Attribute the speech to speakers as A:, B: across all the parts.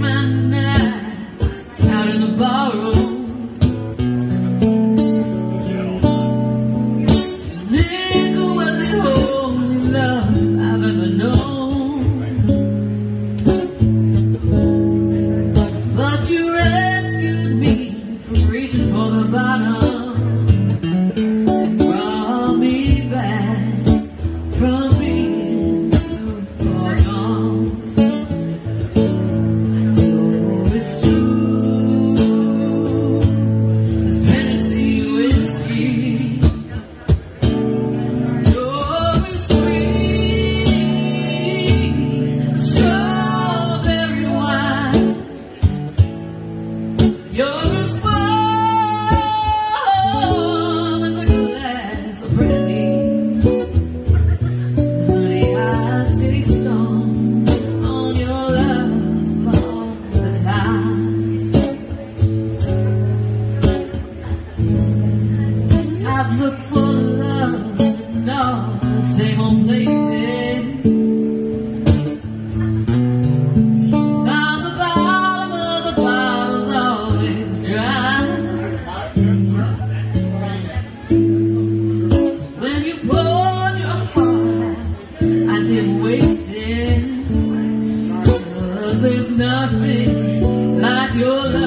A: my out in the ballroom. Cause there's nothing like your love.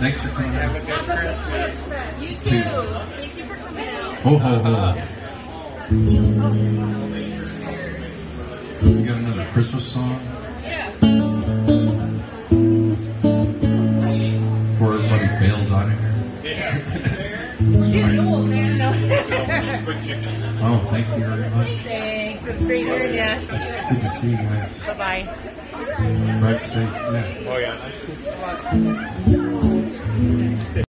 B: Thanks for coming out. You too. Thank you for coming out. Ho, ho, ho. We got another Christmas song. You very much. Thanks.
C: It's great hearing you.
B: It's good to see you guys. Bye bye. Drive safe. Yeah. Oh yeah.